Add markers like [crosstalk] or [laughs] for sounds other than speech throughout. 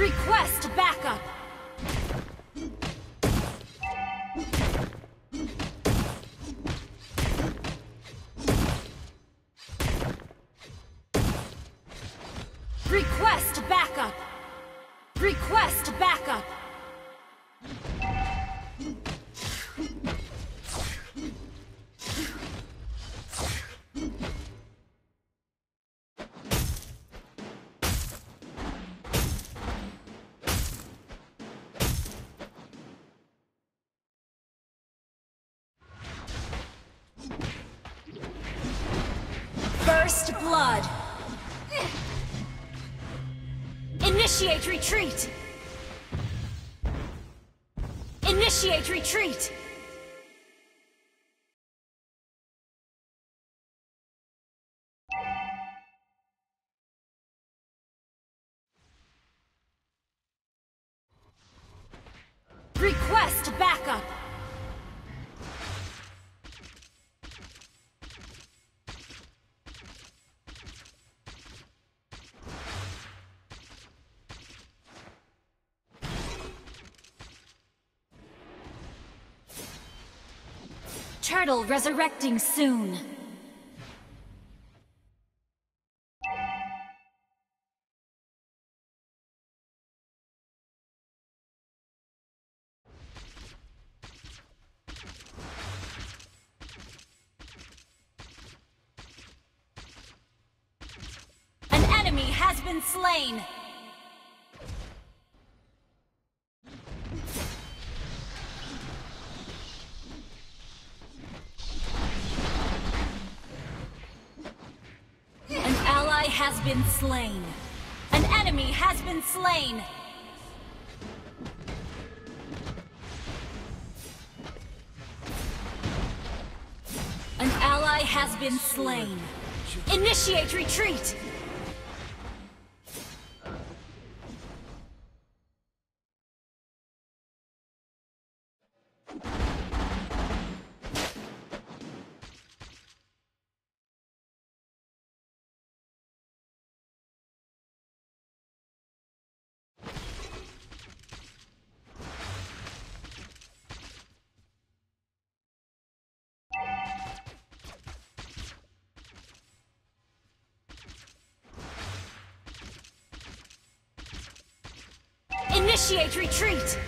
Request backup! Blood! Initiate retreat! Initiate retreat! Turtle resurrecting soon. An enemy has been slain. Has been slain. An enemy has been slain. An ally has been slain. Initiate retreat! Initiate retreat!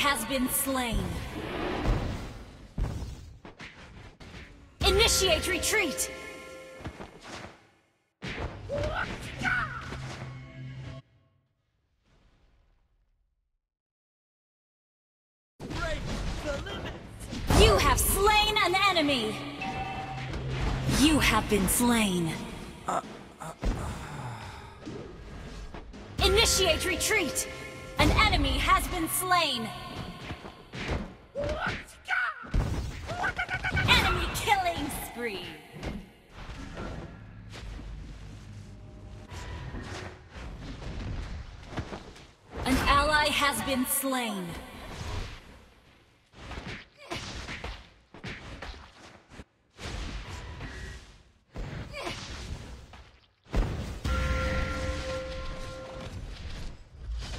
Has been slain. Initiate retreat! You have slain an enemy! You have been slain. Initiate retreat! An enemy has been slain! Enemy killing spree! An ally has been slain.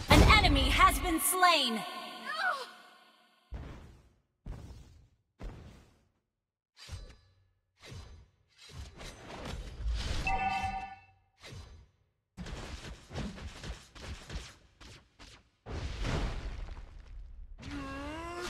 An has been slain.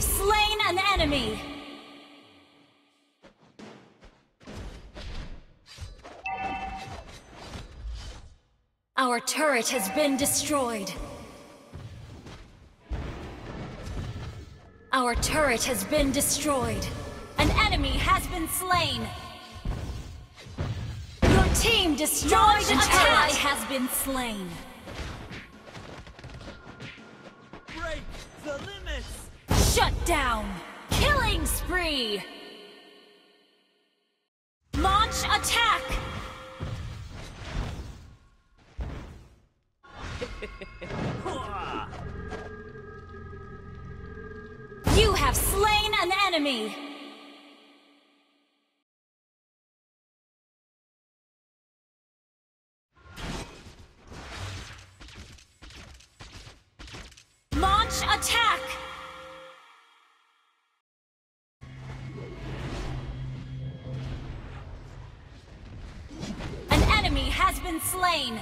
Have slain an enemy! Our turret has been destroyed. Our turret has been destroyed. An enemy has been slain. Your team destroyed an ally has been slain. Shut down! Killing spree! Launch attack! [laughs] You have slain an enemy! Been slain!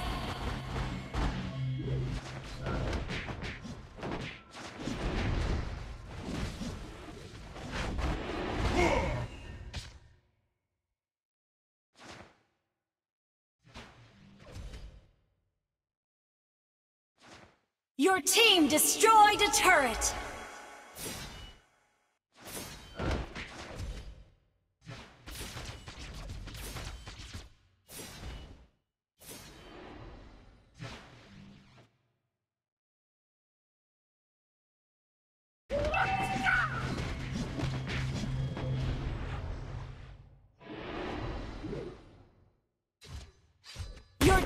Your team destroyed a turret!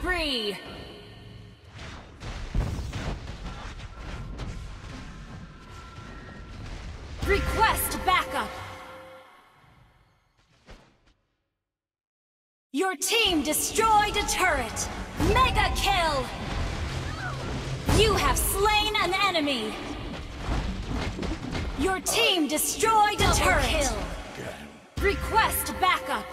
Spree! Request backup! Your team destroyed a turret! Mega kill! You have slain an enemy! Your team destroyed a turret! Kill. Request backup!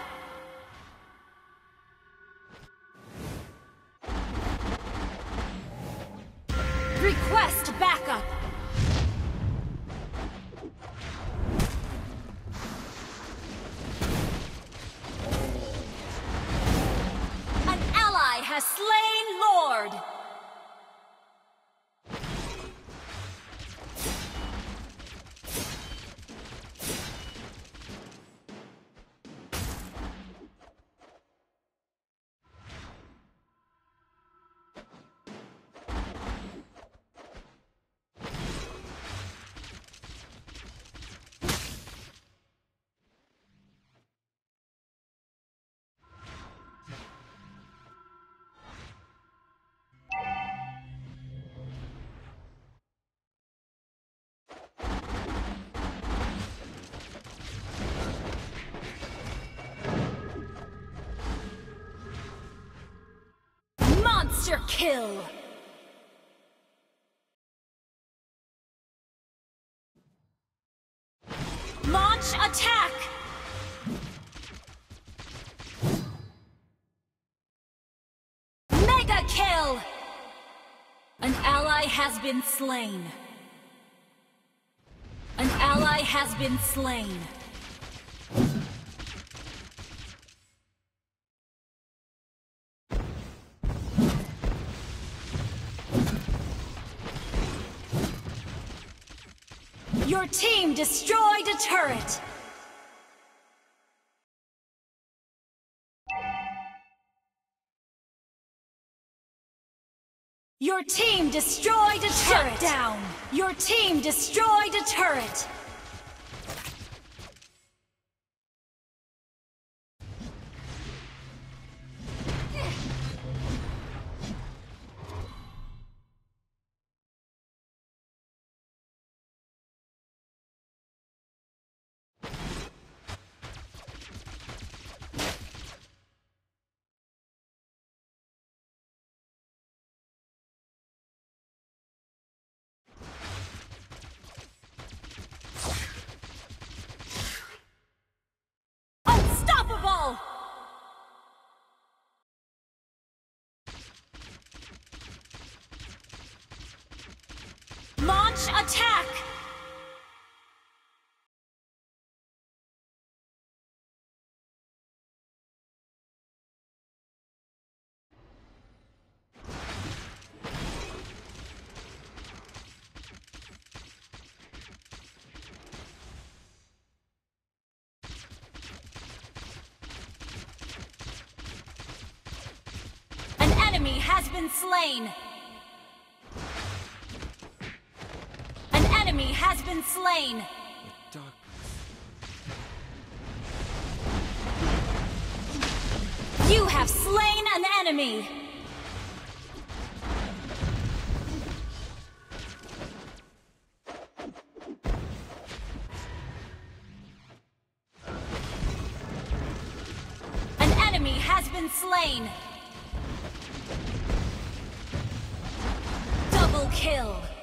Slain Lord! kill. Launch attack! Mega kill! An ally has been slain. An ally has been slain. Your team destroyed a turret! Your team destroyed a turret! Shut down! Your team destroyed a turret! Been slain! An enemy has been slain! You have slain an enemy! An enemy has been slain! Kill!